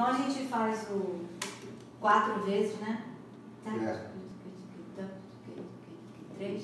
Então a gente faz o quatro vezes, né? Tá? É. Três,